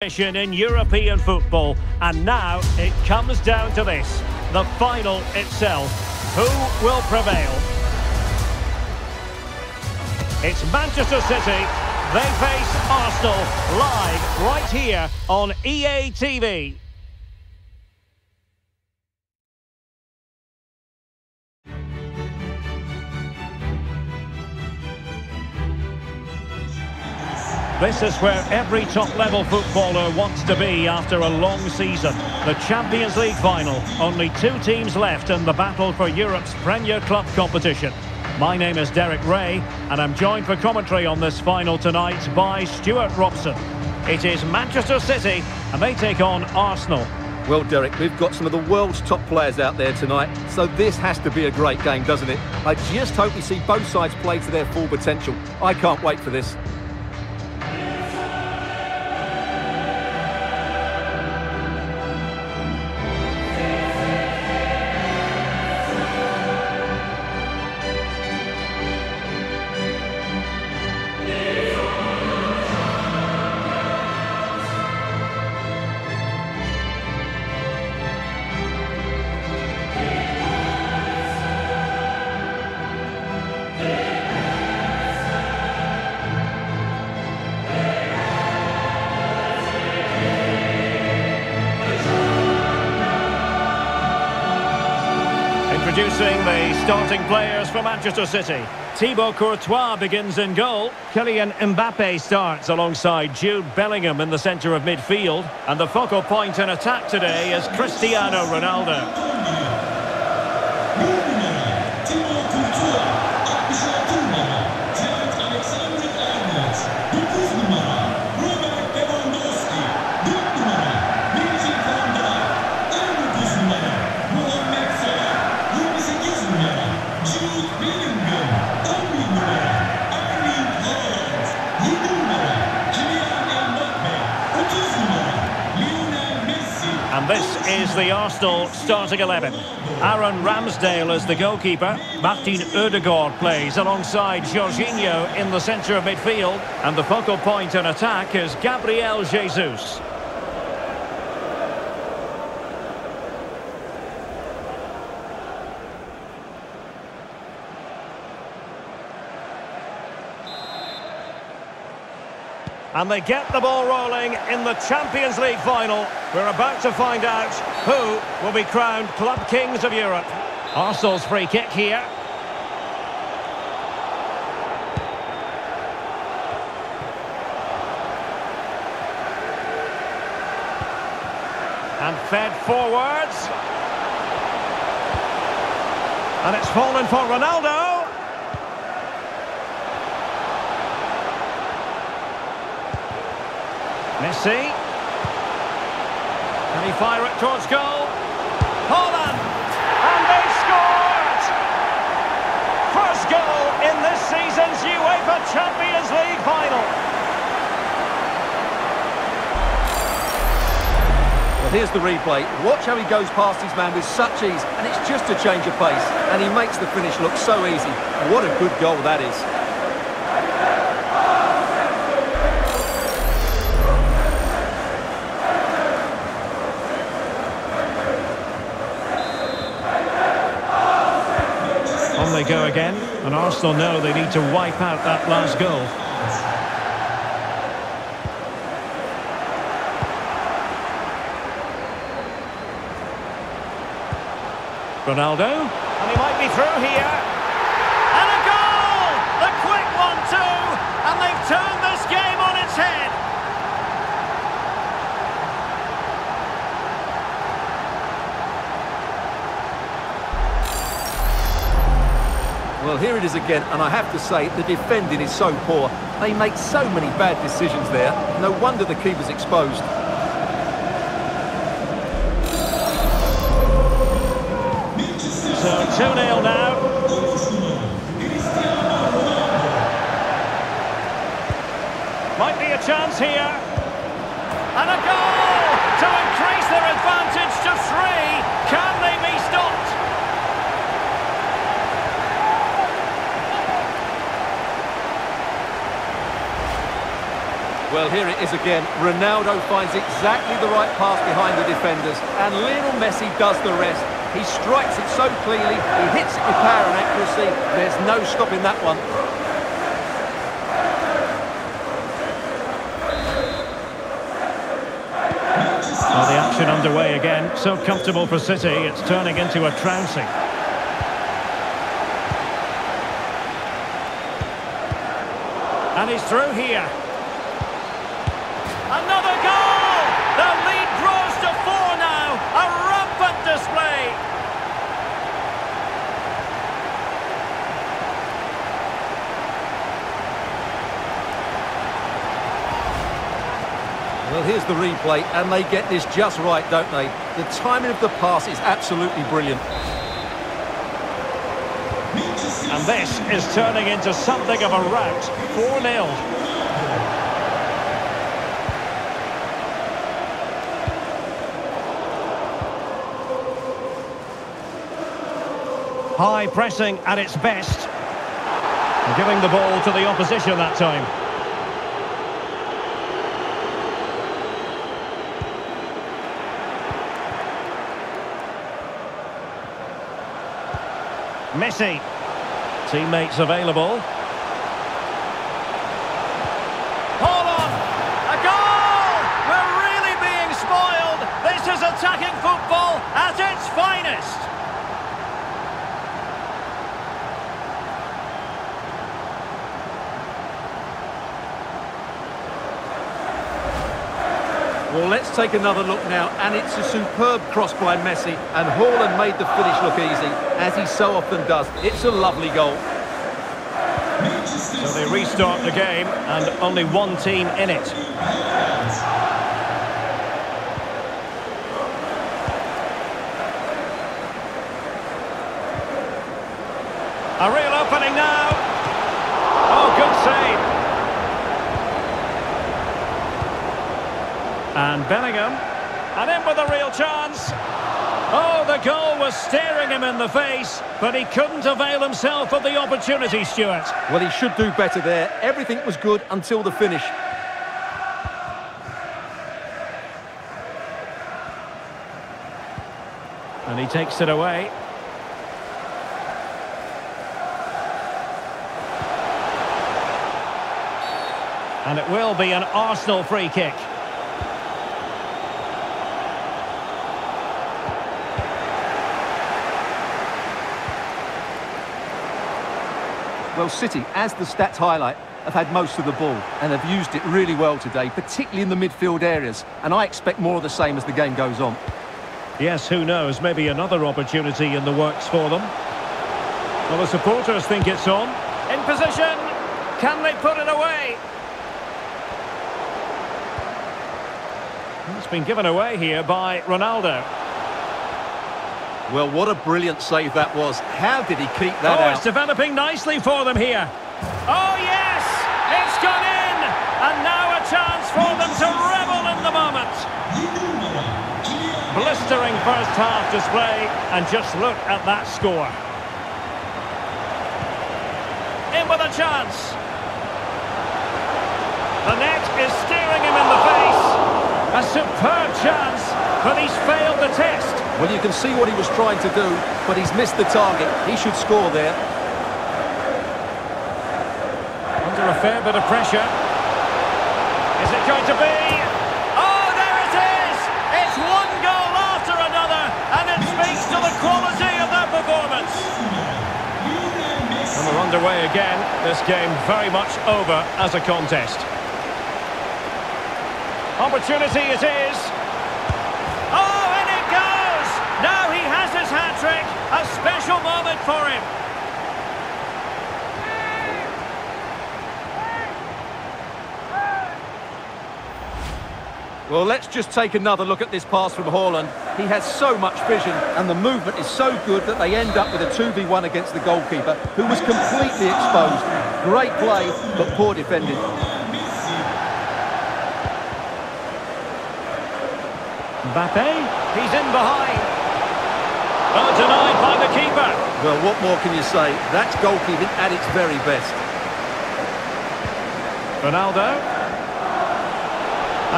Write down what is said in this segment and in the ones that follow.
in European football. And now it comes down to this the final itself. Who will prevail? It's Manchester City. They face Arsenal live right here on EA TV This is where every top-level footballer wants to be after a long season. The Champions League final. Only two teams left in the battle for Europe's Premier Club competition. My name is Derek Rae, and I'm joined for commentary on this final tonight by Stuart Robson. It is Manchester City, and they take on Arsenal. Well, Derek, we've got some of the world's top players out there tonight, so this has to be a great game, doesn't it? I just hope we see both sides play to their full potential. I can't wait for this. Introducing the starting players for Manchester City. Thibaut Courtois begins in goal. Kylian Mbappe starts alongside Jude Bellingham in the centre of midfield. And the focal point in attack today is Cristiano Ronaldo. This is the Arsenal starting 11. Aaron Ramsdale as the goalkeeper. Martin Odegaard plays alongside Jorginho in the centre of midfield. And the focal point in attack is Gabriel Jesus. And they get the ball rolling in the Champions League final. We're about to find out who will be crowned Club Kings of Europe. Arsenal's free kick here. And fed forwards. And it's fallen for Ronaldo. Messi. Can he fire it towards goal? Haaland! And they scored! First goal in this season's UEFA Champions League final. Well, here's the replay. Watch how he goes past his man with such ease, and it's just a change of pace. And he makes the finish look so easy. What a good goal that is. They go again, and Arsenal know they need to wipe out that last goal. Ronaldo, and he might be through here. Well, here it is again, and I have to say, the defending is so poor. They make so many bad decisions there. No wonder the keeper's exposed. So 2-0 now. Might be a chance here. And a goal to increase their advantage to three. Can they be stopped? Well, here it is again. Ronaldo finds exactly the right pass behind the defenders, and Lionel Messi does the rest. He strikes it so cleanly, he hits it with power and accuracy. There's no stopping that one. Well, the action underway again. So comfortable for City, it's turning into a trouncing. And he's through here. Another goal! The lead grows to four now. A rampant display. Well, here's the replay, and they get this just right, don't they? The timing of the pass is absolutely brilliant. And this is turning into something of a rout. 4-0. High pressing at its best. Giving the ball to the opposition that time. Messi. Teammates available. Hold on! A goal! We're really being spoiled! This is attacking football at its finest! Well, let's take another look now, and it's a superb cross by Messi, and Haaland made the finish look easy, as he so often does. It's a lovely goal. So they restart the game, and only one team in it. A real opening now. Oh, good save. And Bellingham. And in with a real chance. Oh, the goal was staring him in the face, but he couldn't avail himself of the opportunity, Stuart. Well, he should do better there. Everything was good until the finish. And he takes it away. And it will be an Arsenal free kick. Well, City, as the stats highlight, have had most of the ball and have used it really well today, particularly in the midfield areas. And I expect more of the same as the game goes on. Yes, who knows, maybe another opportunity in the works for them. Well, the supporters think it's on. In position. Can they put it away? It's been given away here by Ronaldo. Well, what a brilliant save that was. How did he keep that oh, out? it's developing nicely for them here. Oh, yes! It's gone in! And now a chance for them to revel in the moment. Blistering first half display, and just look at that score. In with a chance. The net is staring him in the face. A superb chance, but he's failed the test. Well, you can see what he was trying to do, but he's missed the target. He should score there. Under a fair bit of pressure. Is it going to be? Oh, there it is! It's one goal after another, and it speaks to the quality of their performance. And we're underway again. This game very much over as a contest. Opportunity it is. For him. Well, let's just take another look at this pass from Haaland. He has so much vision, and the movement is so good that they end up with a 2v1 against the goalkeeper, who was completely exposed. Great play, but poor defending. Mbappe, he's in behind. Oh, denied by the keeper. Well, what more can you say? That's goalkeeping at its very best. Ronaldo.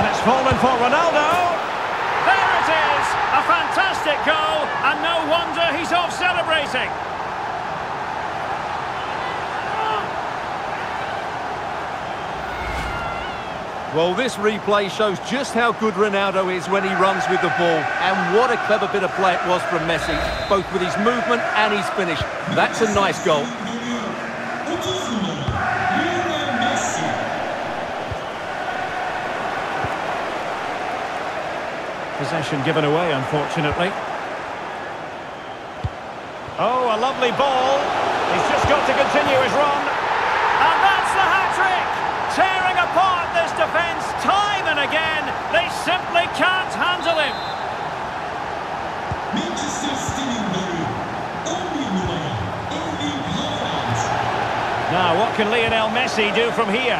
And it's fallen for Ronaldo. There it is! A fantastic goal, and no wonder he's off celebrating. Well, this replay shows just how good Ronaldo is when he runs with the ball. And what a clever bit of play it was from Messi, both with his movement and his finish. That's a nice goal. Possession given away, unfortunately. Oh, a lovely ball. He's just got to continue his run. And that's the hat-trick! Tearing apart this defence time and again. They simply can't handle him. Now, what can Lionel Messi do from here?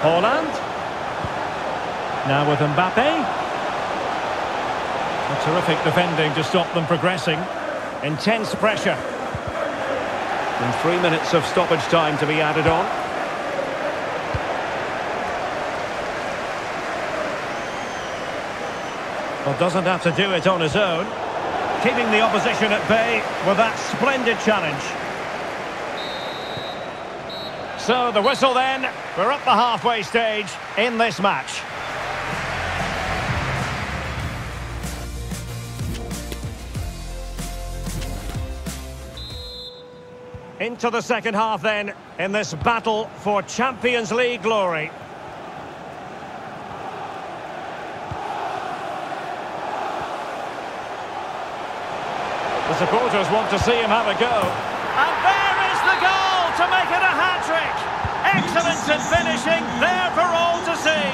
Haaland. Now with Mbappe. A terrific defending to stop them progressing. Intense pressure. And three minutes of stoppage time to be added on. Well, doesn't have to do it on his own. Keeping the opposition at bay with that splendid challenge. So the whistle then. We're up the halfway stage in this match. Into the second half then, in this battle for Champions League glory. The supporters want to see him have a go. And there is the goal to make it a hat-trick. Excellent in finishing, there for all to see.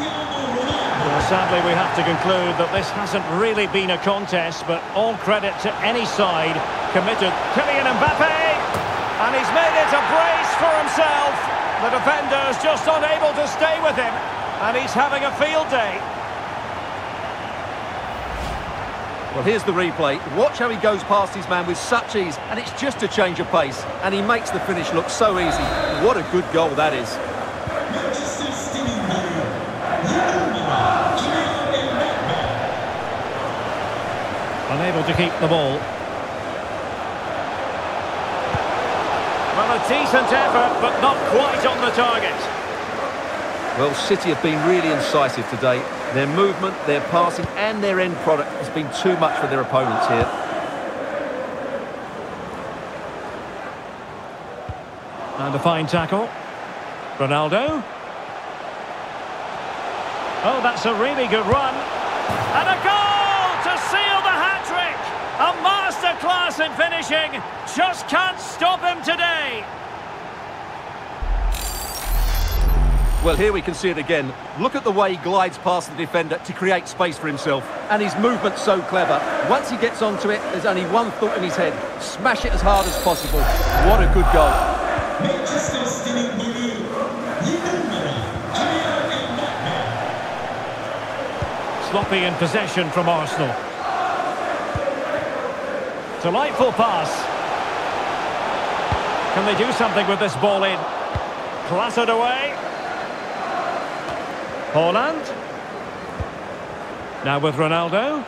Well, sadly, we have to conclude that this hasn't really been a contest, but all credit to any side committed. Kylian Mbappe, and he's made it a brace for himself. The defender's just unable to stay with him, and he's having a field day. Well, here's the replay. Watch how he goes past his man with such ease, and it's just a change of pace. And he makes the finish look so easy. What a good goal that is. Unable to keep the ball. Well, a decent effort, but not quite on the target. Well, City have been really incisive today. Their movement, their passing and their end product has been too much for their opponents here. And a fine tackle. Ronaldo. Oh, that's a really good run. And a goal to seal the hat-trick! A masterclass in finishing. Just can't stop him today. Well, here we can see it again. Look at the way he glides past the defender to create space for himself. And his movement's so clever. Once he gets onto it, there's only one thought in his head. Smash it as hard as possible. What a good goal. Sloppy in possession from Arsenal. Delightful pass. Can they do something with this ball in? Clattered away. Haaland. Now with Ronaldo.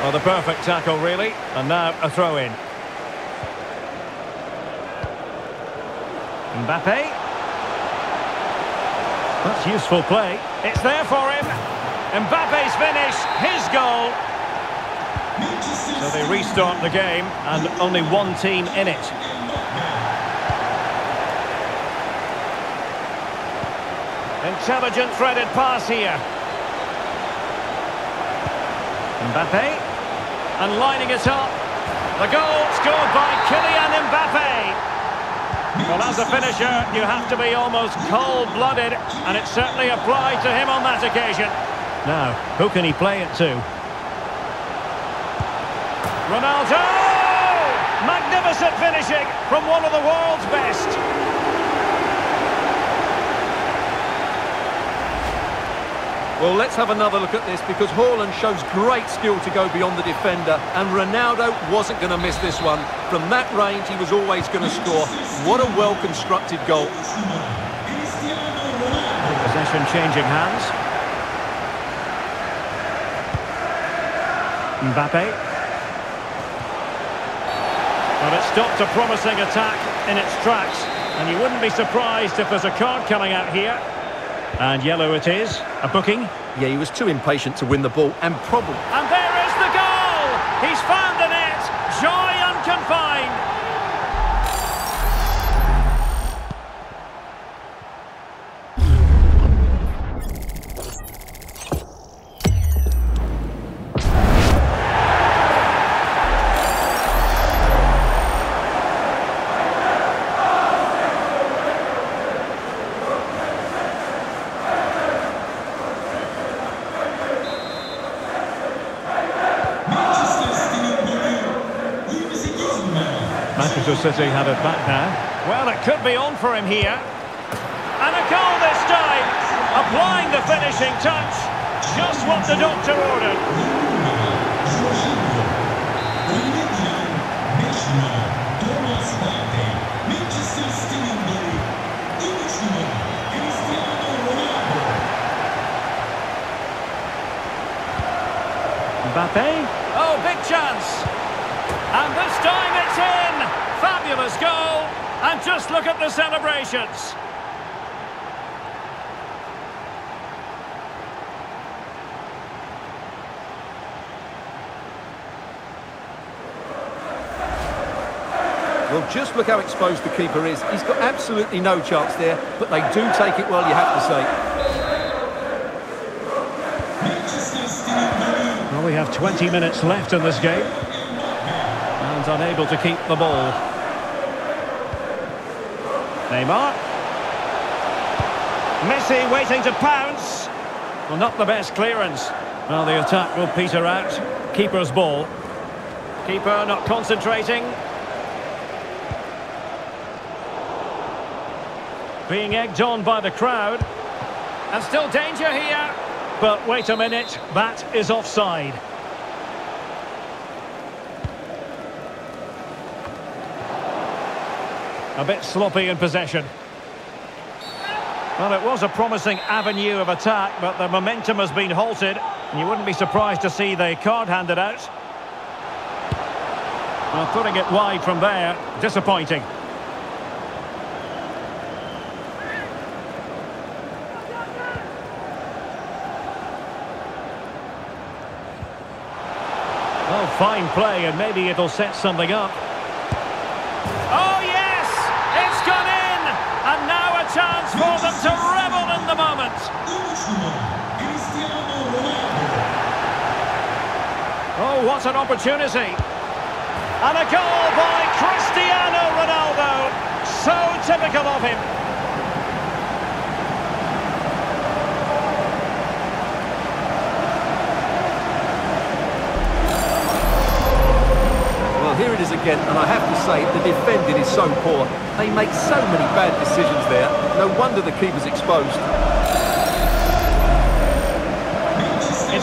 Well, the perfect tackle, really. And now a throw-in. Mbappe. That's useful play. It's there for him. Mbappe's finish, his goal. So they restart the game, and only one team in it. Intelligent threaded pass here. Mbappe. And lining it up. The goal scored by Kylian Mbappe. Well, as a finisher, you have to be almost cold-blooded, and it certainly applied to him on that occasion. Now, who can he play it to? Ronaldo! Magnificent finishing from one of the world's best. Well, let's have another look at this because Haaland shows great skill to go beyond the defender and Ronaldo wasn't going to miss this one. From that range, he was always going to score. What a well-constructed goal. Possession changing hands. Mbappe. But it stopped a promising attack in its tracks. And you wouldn't be surprised if there's a card coming out here. And yellow it is. A booking. Yeah, he was too impatient to win the ball and probably... And there is the goal! He's found the Manchester City have it back now. Well, it could be on for him here. And a goal this time! Applying the finishing touch. Just what the doctor ordered. Mbappe. Oh, big chance. And this time it's in. Fabulous goal. And just look at the celebrations. Well, just look how exposed the keeper is. He's got absolutely no chance there, but they do take it well, you have to say. Well, we have 20 minutes left in this game. And unable to keep the ball. Neymar. Messi waiting to pounce. Well, not the best clearance. Well, the attack will peter out. Keeper's ball. Keeper not concentrating. Being egged on by the crowd. And still danger here. But wait a minute, that is offside. A bit sloppy in possession. Well, it was a promising avenue of attack, but the momentum has been halted. And you wouldn't be surprised to see the card handed out. Well, putting it wide from there, disappointing. Oh, fine play, and maybe it'll set something up. Oh, what an opportunity. And a goal by Cristiano Ronaldo. So typical of him. Well, here it is again, and I have to say, the defending is so poor. They make so many bad decisions there. No wonder the keeper's exposed.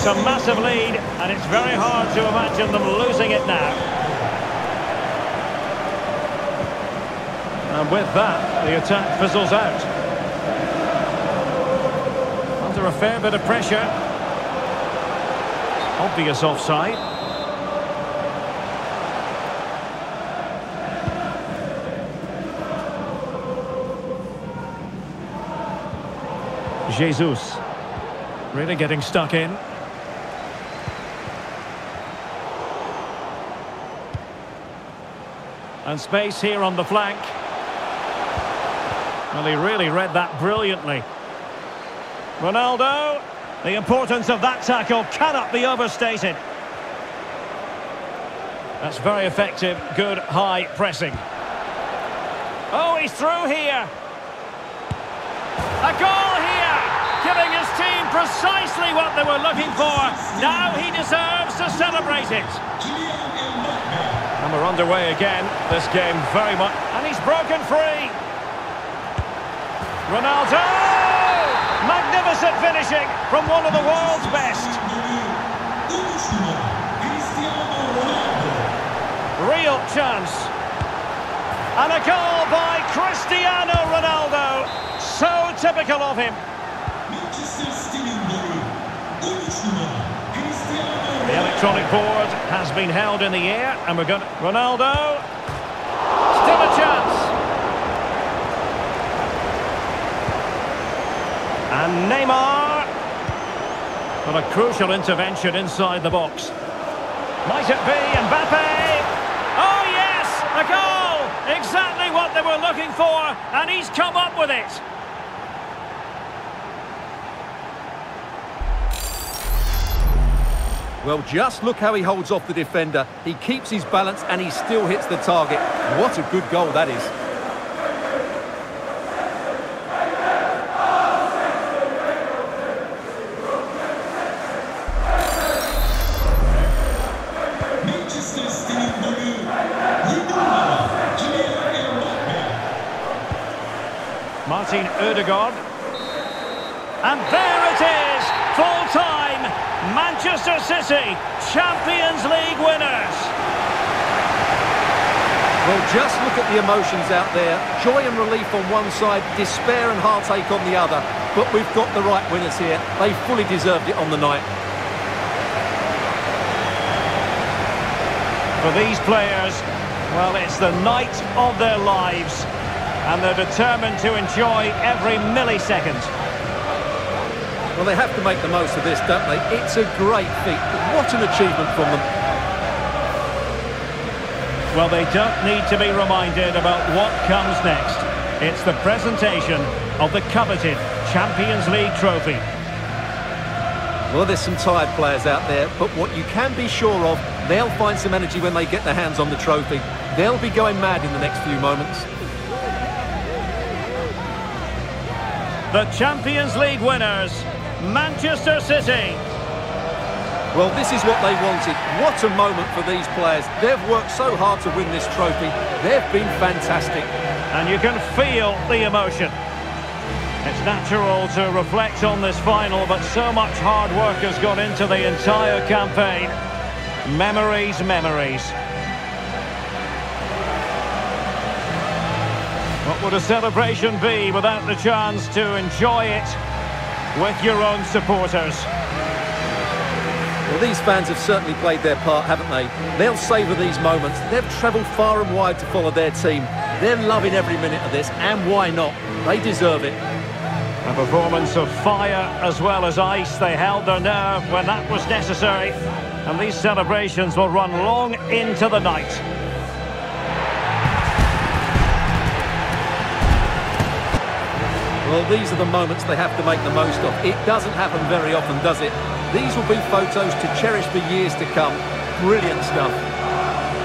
It's a massive lead, and it's very hard to imagine them losing it now. And with that, the attack fizzles out. Under a fair bit of pressure. Obvious offside. Jesus. Really getting stuck in. And space here on the flank. Well, he really read that brilliantly. Ronaldo, the importance of that tackle cannot be overstated. That's very effective, good high pressing. Oh, he's through here. A goal here, giving his team precisely what they were looking for. Now he deserves to celebrate it. We're underway again. This game very much... And he's broken free. Ronaldo! Magnificent finishing from one of the world's best. Real chance. And a goal by Cristiano Ronaldo. So typical of him. Electronic board has been held in the air, and we're going to... Ronaldo. Still a chance. And Neymar. But a crucial intervention inside the box. Might it be Mbappe? Oh, yes! A goal! Exactly what they were looking for, and he's come up with it. Well, just look how he holds off the defender. He keeps his balance and he still hits the target. What a good goal that is. The emotions out there. Joy and relief on one side, despair and heartache on the other. But we've got the right winners here. They fully deserved it on the night. For these players, well, it's the night of their lives. And they're determined to enjoy every millisecond. Well, they have to make the most of this, don't they? It's a great feat. What an achievement from them. Well, they don't need to be reminded about what comes next. It's the presentation of the coveted Champions League trophy. Well, there's some tired players out there, but what you can be sure of, they'll find some energy when they get their hands on the trophy. They'll be going mad in the next few moments. The Champions League winners, Manchester City. Well, this is what they wanted. What a moment for these players. They've worked so hard to win this trophy. They've been fantastic. And you can feel the emotion. It's natural to reflect on this final, but so much hard work has gone into the entire campaign. Memories, memories. What would a celebration be without the chance to enjoy it with your own supporters? Well, these fans have certainly played their part, haven't they? They'll savour these moments. They've travelled far and wide to follow their team. They're loving every minute of this, and why not? They deserve it. A performance of fire as well as ice. They held their nerve when that was necessary. And these celebrations will run long into the night. Well, these are the moments they have to make the most of. It doesn't happen very often, does it? These will be photos to cherish for years to come. Brilliant stuff.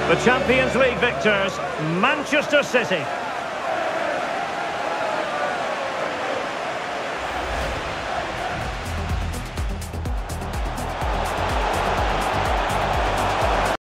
The Champions League victors, Manchester City.